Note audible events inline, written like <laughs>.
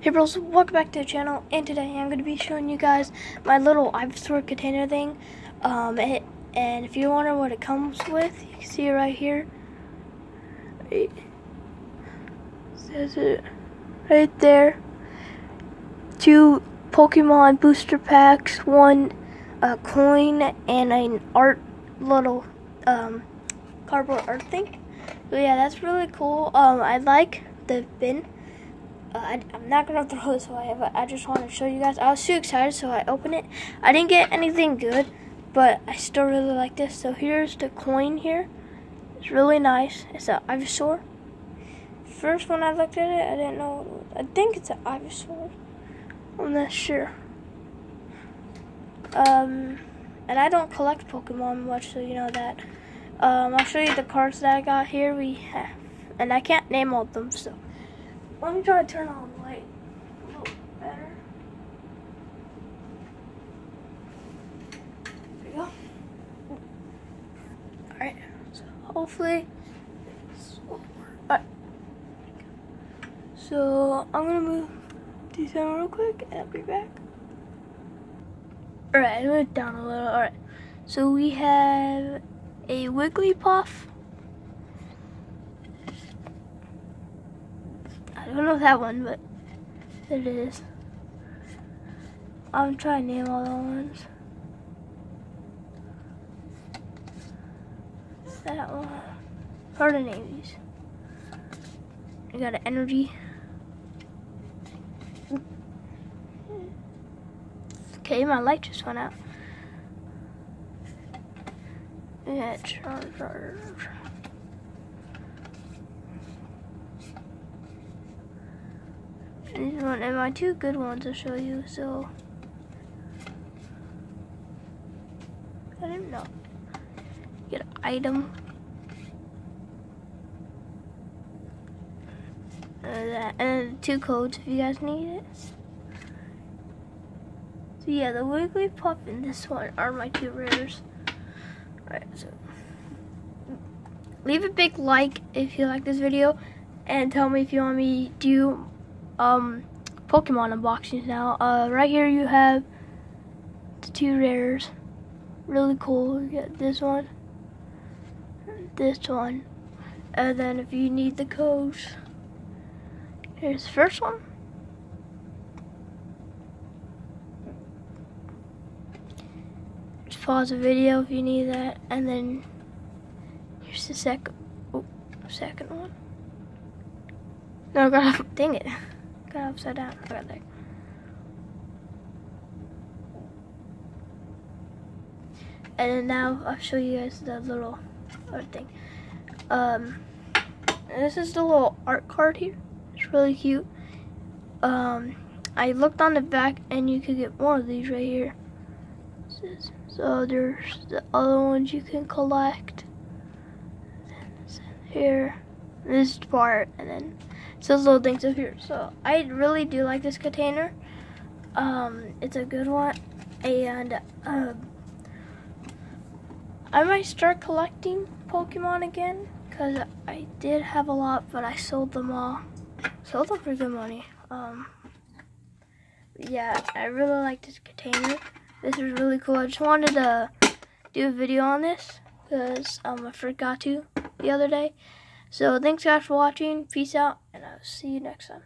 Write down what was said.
Hey bros, welcome back to the channel and today I'm going to be showing you guys my little Ivysaur container thing um, it, and if you wonder what it comes with, you can see it right here. It says it right there. Two Pokemon booster packs, one uh, coin and an art little um, cardboard art thing. So yeah that's really cool. Um, I like the bin uh, I, am not gonna throw this away, but I just want to show you guys. I was too excited, so I opened it. I didn't get anything good, but I still really like this. So here's the coin here. It's really nice. It's an Ivysaur. First when I looked at it, I didn't know. I think it's an Ivysaur. I'm not sure. Um, and I don't collect Pokemon much, so you know that. Um, I'll show you the cards that I got here. We have, and I can't name all of them, so. Let me try to turn on the light a little better. There we go. Alright, so hopefully this will work. Alright. So I'm gonna move these down real quick and I'll be back. Alright, I moved down a little. Alright. So we have a Wigglypuff I don't know that one, but it is. I'm trying to name all the ones. That one. Hard to name these. I got an energy. Okay, my light just went out. Yeah, charge. These one and my two good ones I'll show you. So I don't know. Get an item. Uh, and two codes if you guys need it. So yeah, the Wiggly Wigglypuff and this one are my two rares. Alright, so leave a big like if you like this video and tell me if you want me to do um, Pokemon unboxings now. Uh, right here you have the two rares. Really cool. You got this one, this one, and then if you need the codes, here's the first one. Just pause the video if you need that, and then here's the second, oh, second one. No, <laughs> I got dang it got upside down. I got there. And now I'll show you guys the little art thing. Um, this is the little art card here. It's really cute. Um, I looked on the back and you could get more of these right here. So there's the other ones you can collect. Here, this part, and then says little things up here. So I really do like this container. Um, it's a good one, and uh, I might start collecting Pokemon again because I did have a lot, but I sold them all. Sold them for good money. Um, yeah, I really like this container. This is really cool. I just wanted to do a video on this because um, I forgot to the other day. So thanks guys for watching. Peace out, see you next time.